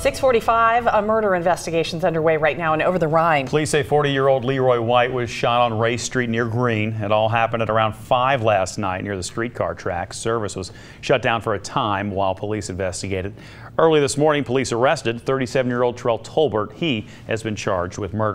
645, a murder investigation is underway right now and Over the Rhine. Police say 40-year-old Leroy White was shot on Race Street near Green. It all happened at around 5 last night near the streetcar tracks. Service was shut down for a time while police investigated. Early this morning, police arrested 37-year-old Terrell Tolbert. He has been charged with murder.